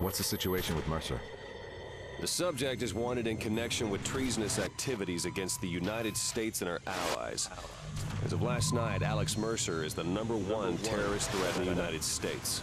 What's the situation with Mercer? The subject is wanted in connection with treasonous activities against the United States and our allies. As of last night, Alex Mercer is the number one terrorist threat in the United States.